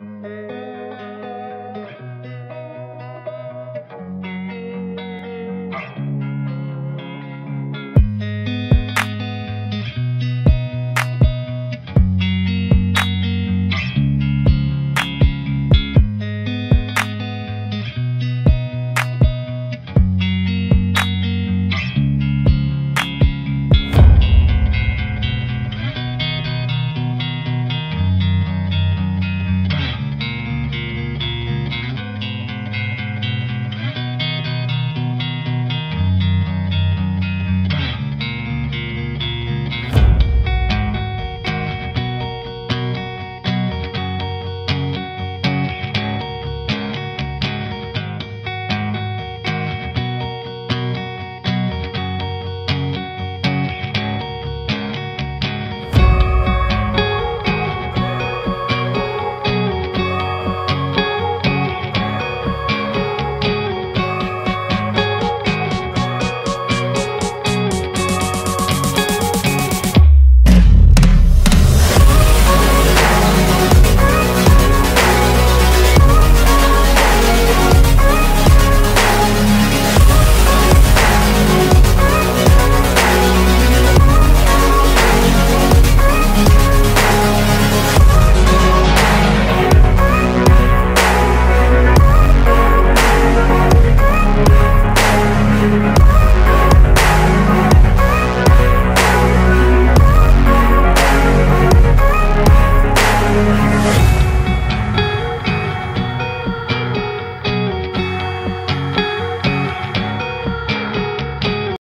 Mm-hmm.